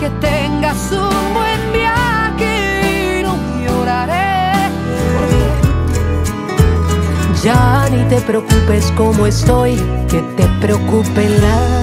que tengas un buen viaje y no lloraré. Ya ni te preocupes cómo estoy, que te preocupen las